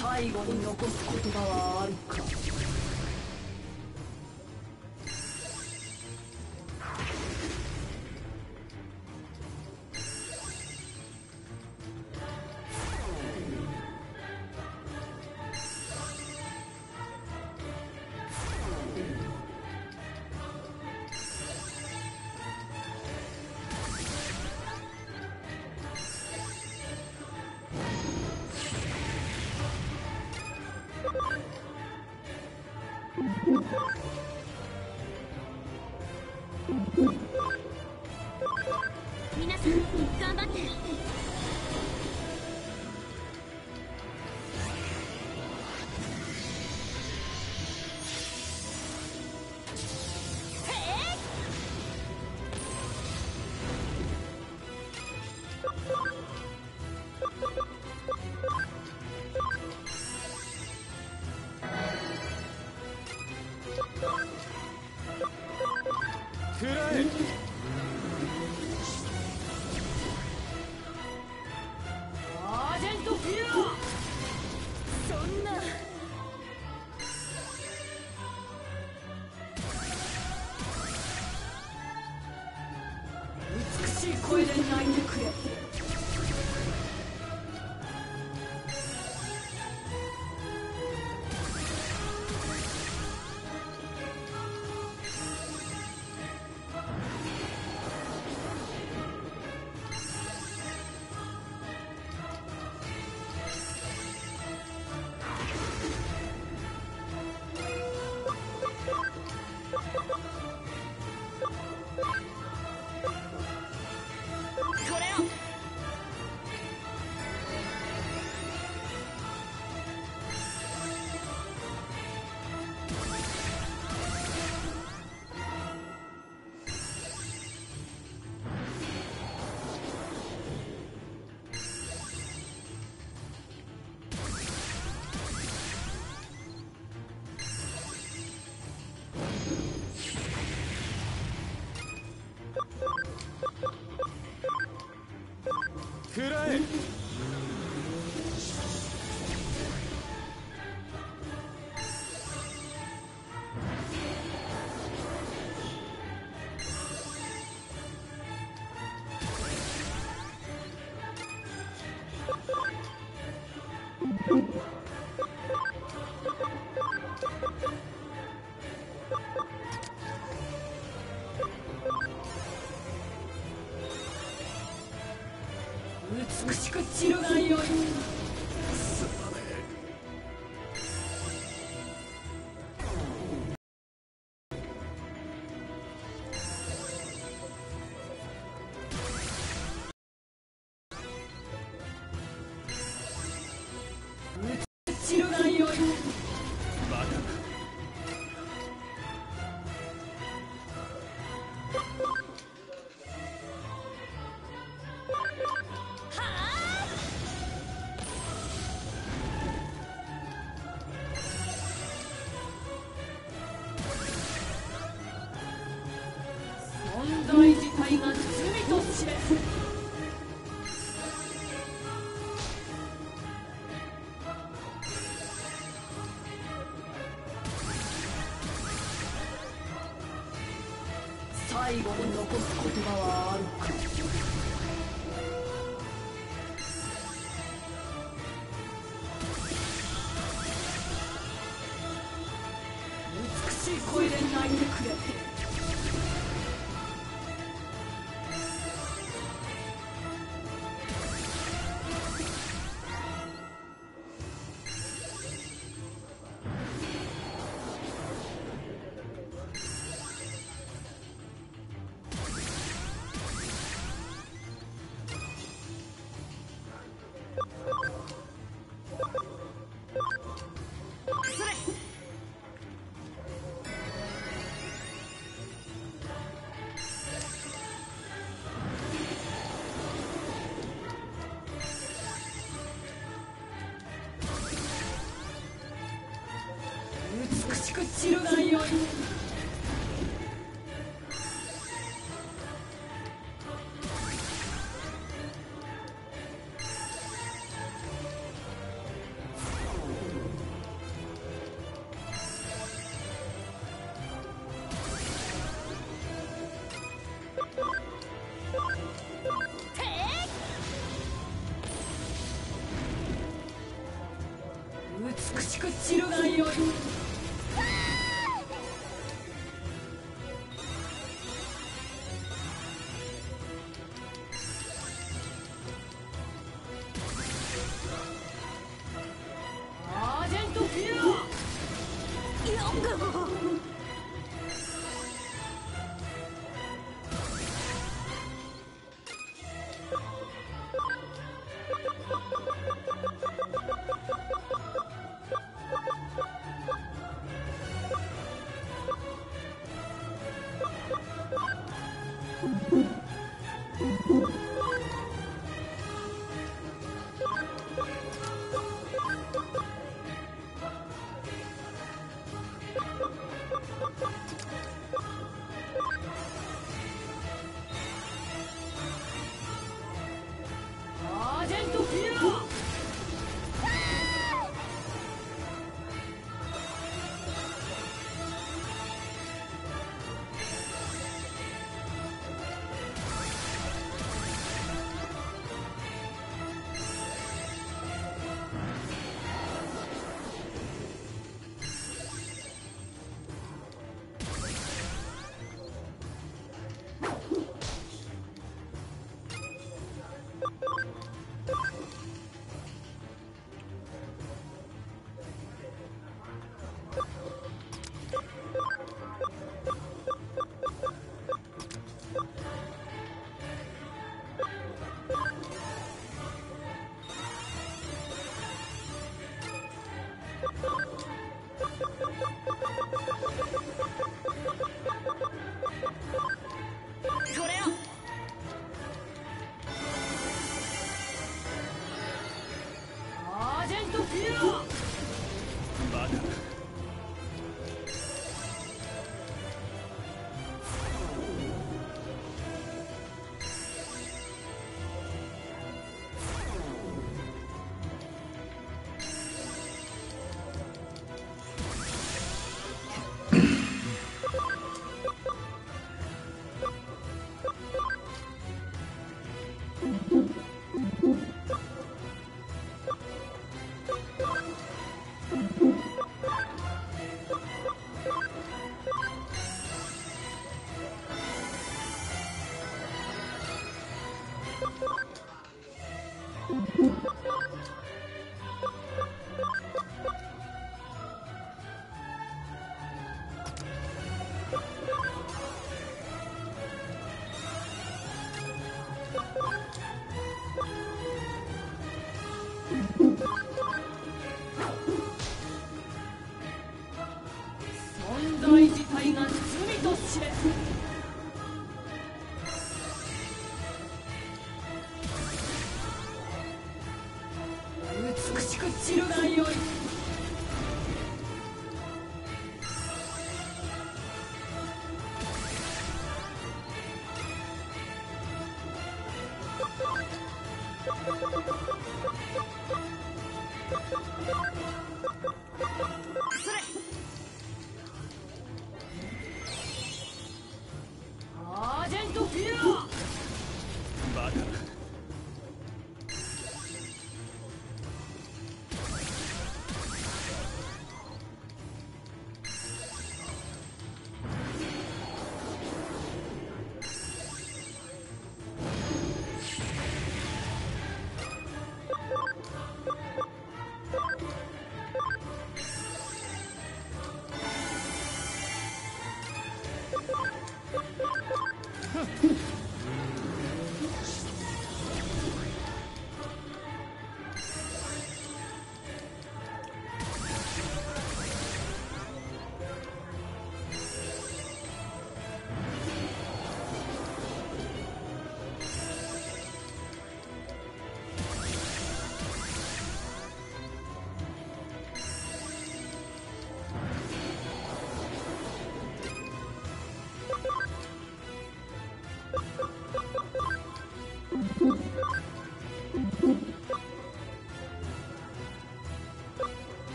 最後に残す言葉はあるか？しく散るがよい。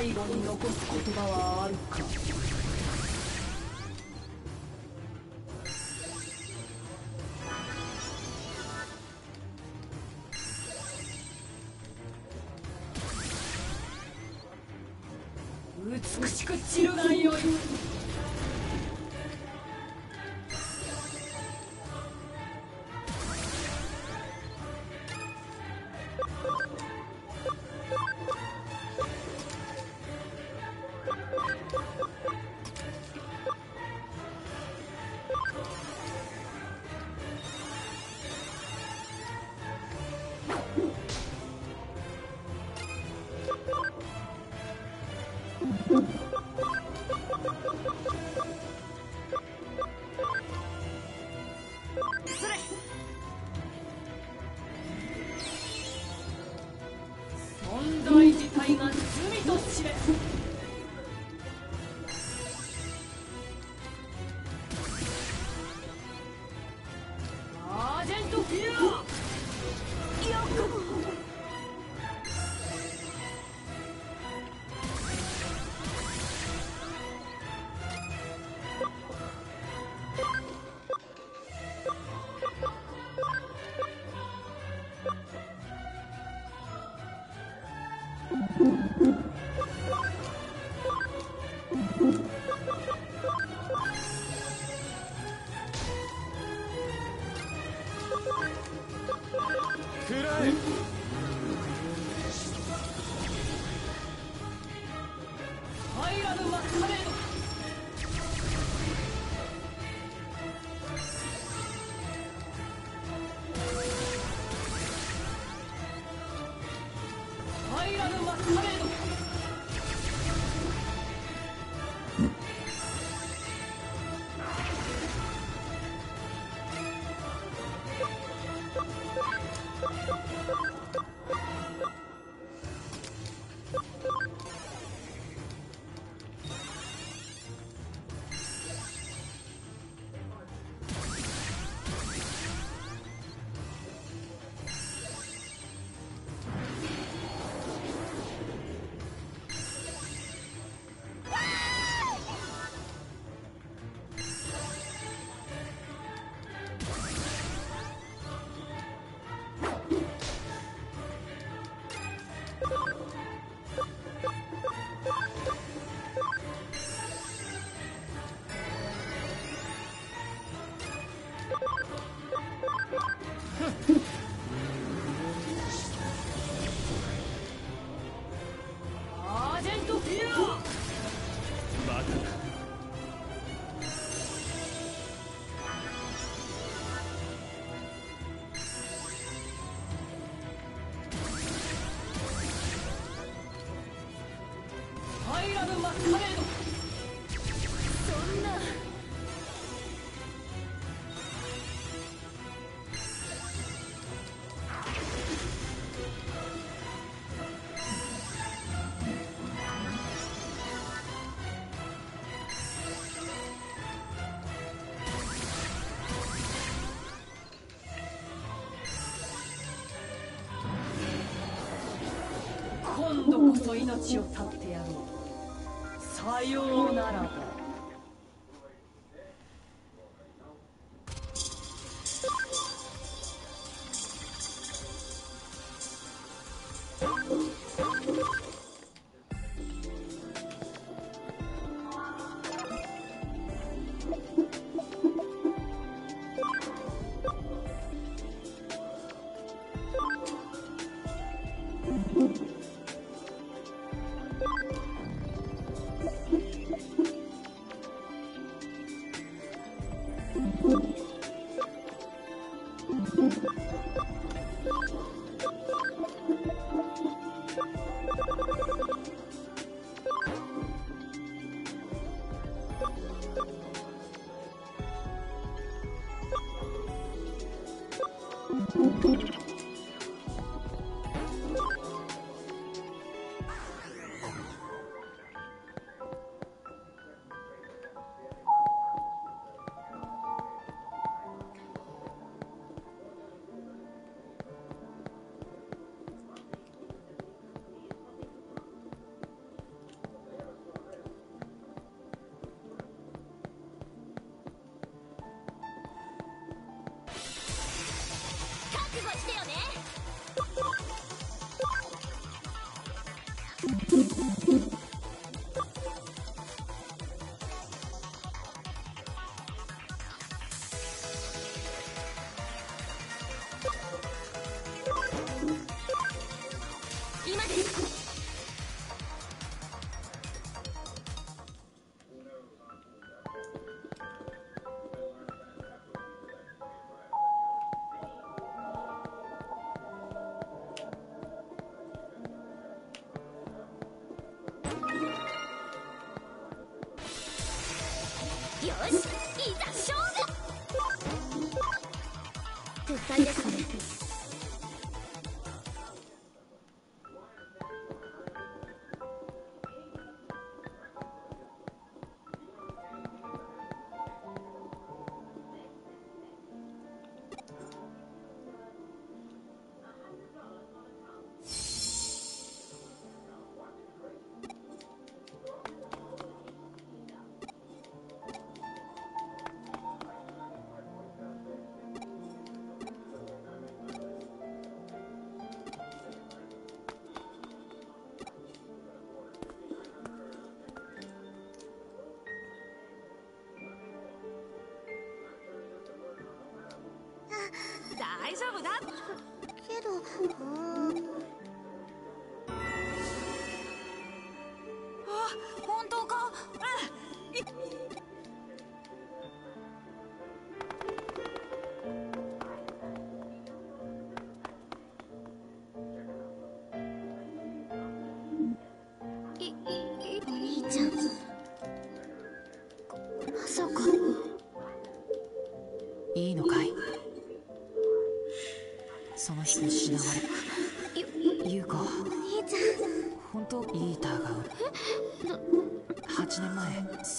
最後に残す言葉はあるか？美しく散るがよい。食らえ入らマスカレードそんな。今度こそ命を絶って tus tallas 大丈夫だけど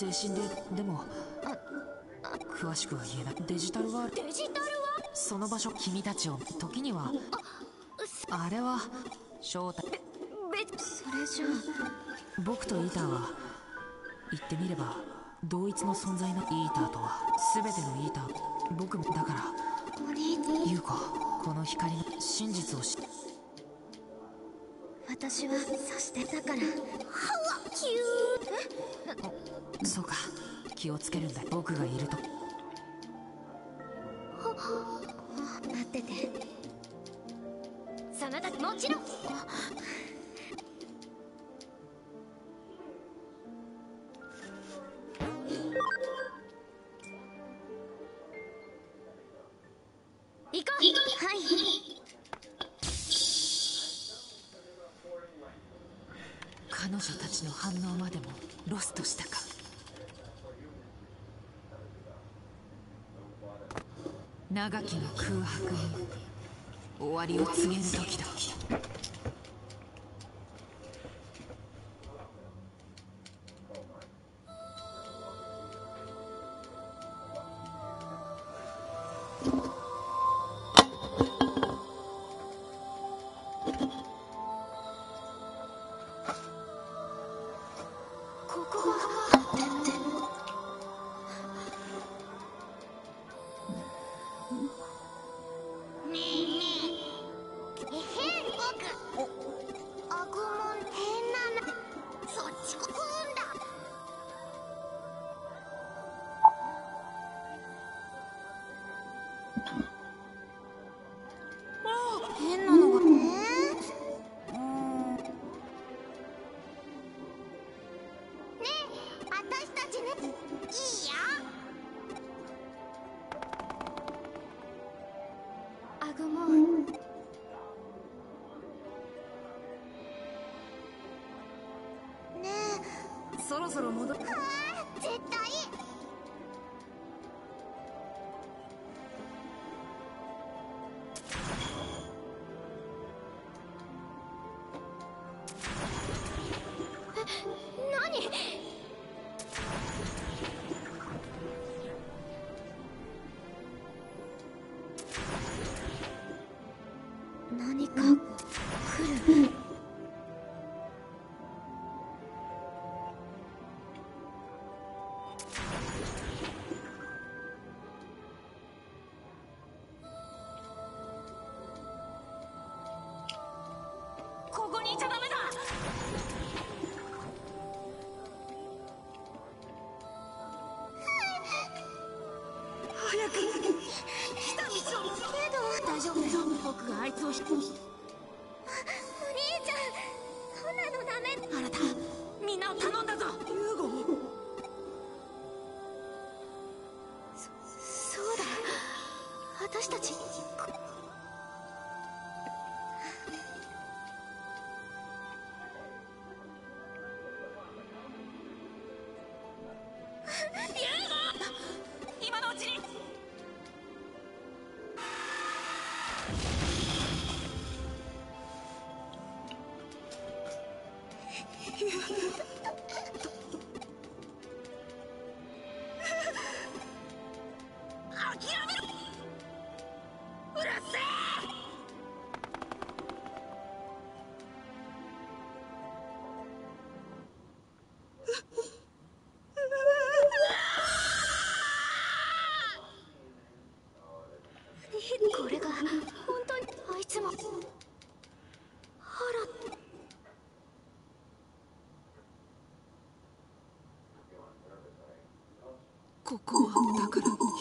精神ででも詳しくは言えない。デジタルワールド。んデジタルはその場所君たちを時にはあれは正体。別それじゃ僕とイーターは言ってみれば同一の存在のイーターとは全てのイーター僕もだから優子この光の真実を知私はそしてだから。はわキュー。そうか。気をつけるんだ。僕がいると。待ってて。真田もちろん。行こう。はいちの反応までもロストしたか。長きの空白に終わりを告げる時だ。ちゃダメだ。早く。来た道を。けど。大丈夫だよ。僕があいつを引く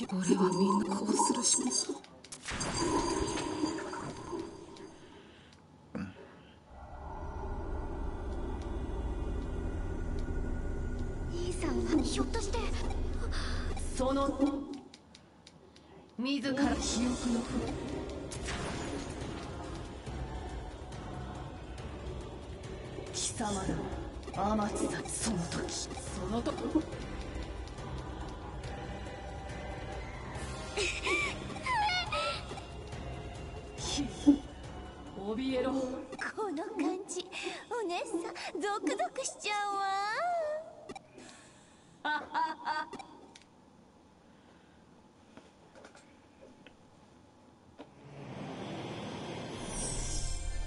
俺はみんなこうするしか兄さん。はひょっとしてその自ら記憶の貴様だ天津たちその時その時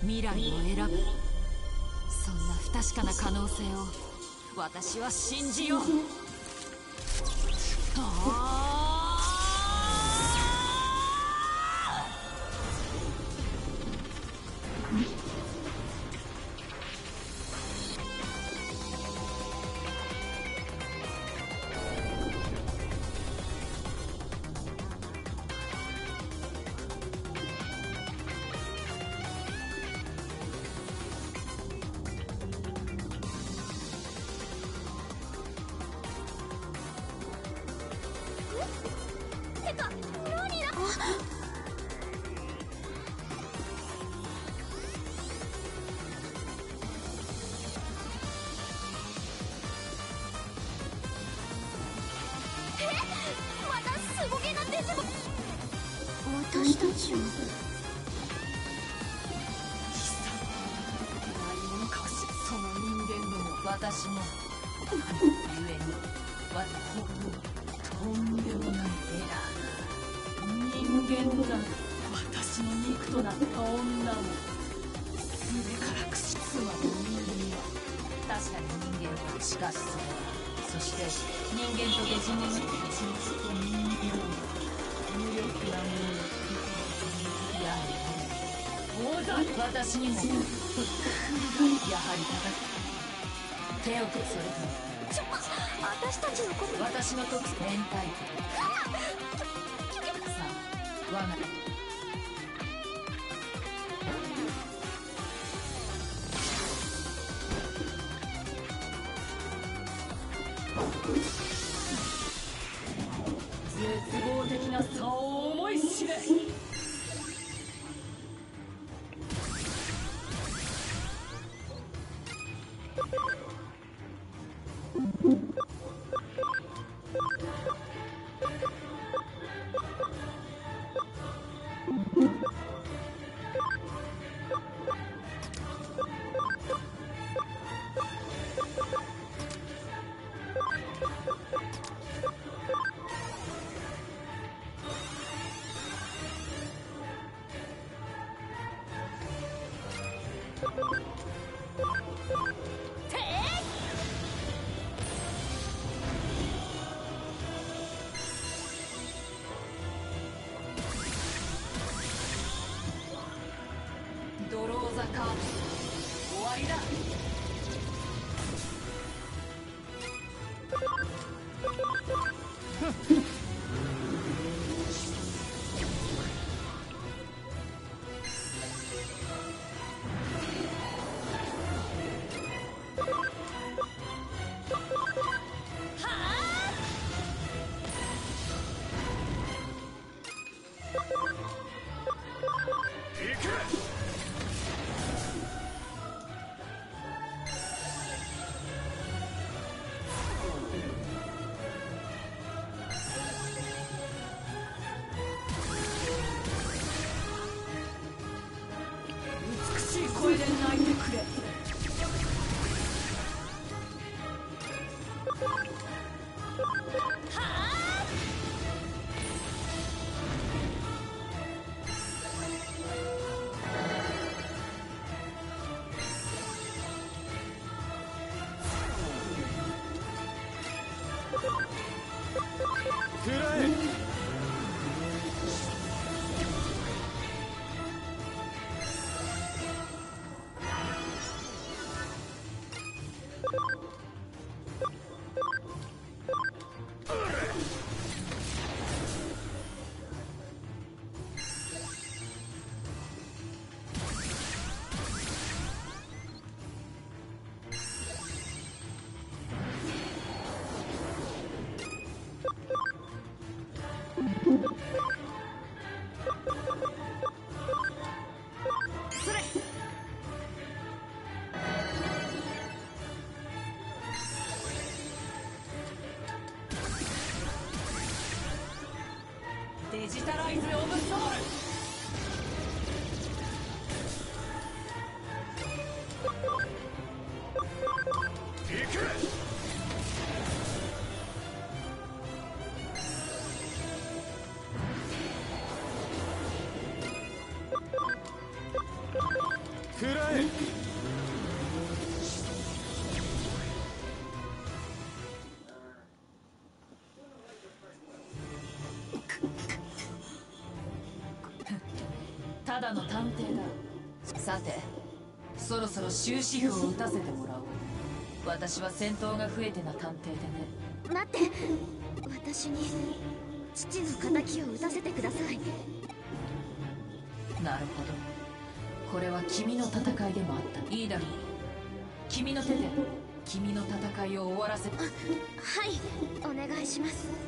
未来を選ぶ。そんな不確かな可能性を私は信じよう。私たちを何者かしその人間ども私も何故に我とんでもないエラー人間だ私の肉となった女もすからくし妻も人間は確かに人間はしかしそれはそして人間とデジモンの私にもやはり戦手をくそれとちょ私たちのこと私の特戦タイプさあ我がただの探偵だ。さてそろそろ終止符を打たせてもらおう。私は戦闘が増えてな探偵でね。待って。私に父の敵を撃たせてください。なるほど。これは君の戦いでもあった。いいだろう。君の手で君の戦いを終わらせはい。お願いします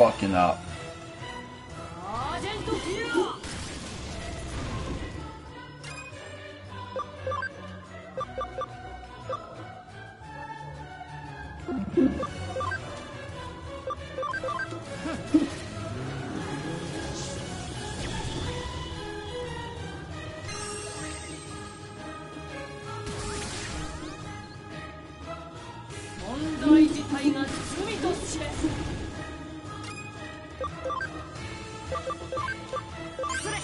fucking up. それ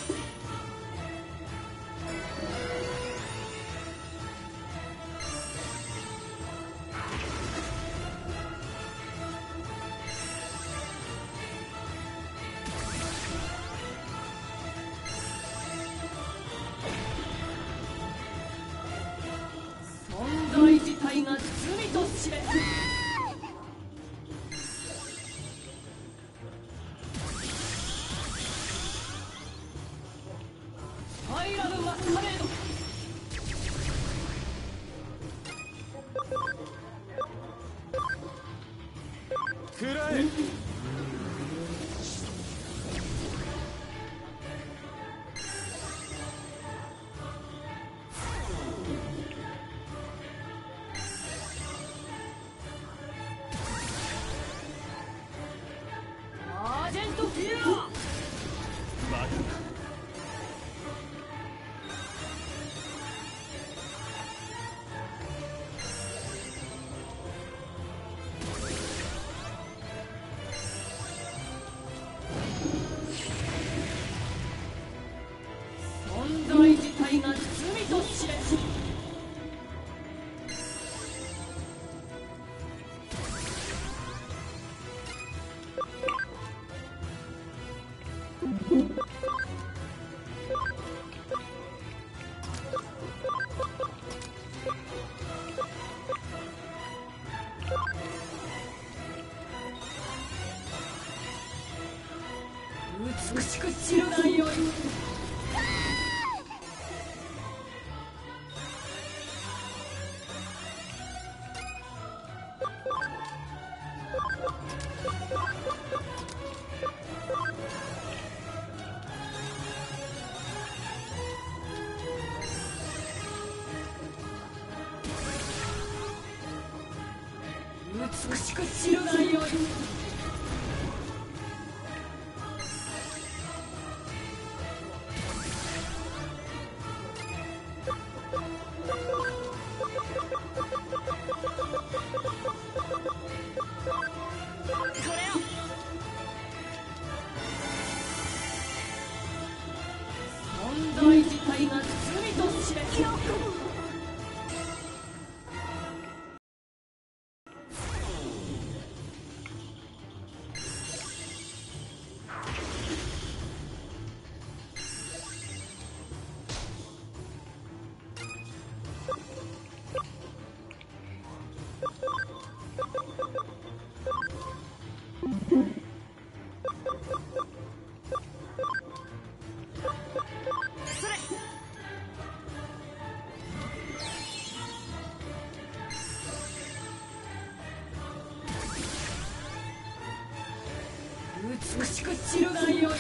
美しく散るがよい。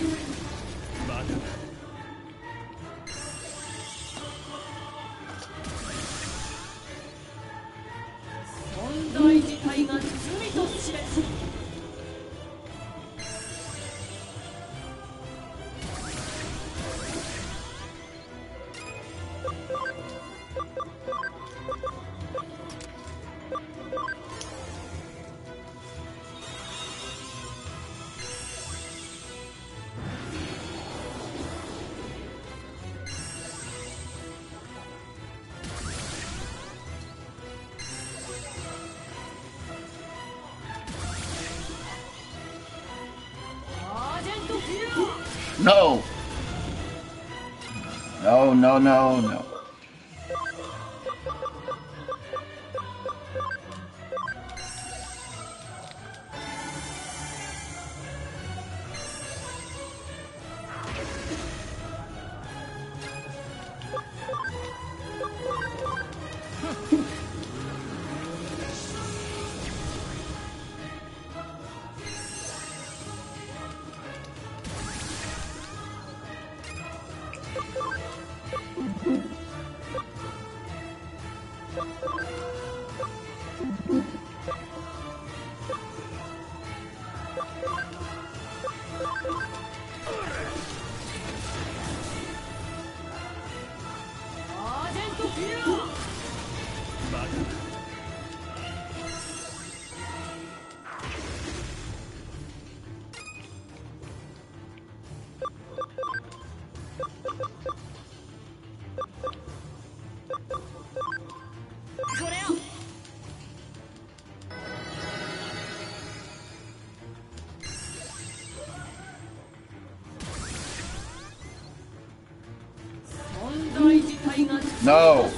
まだ no, no. バカ No.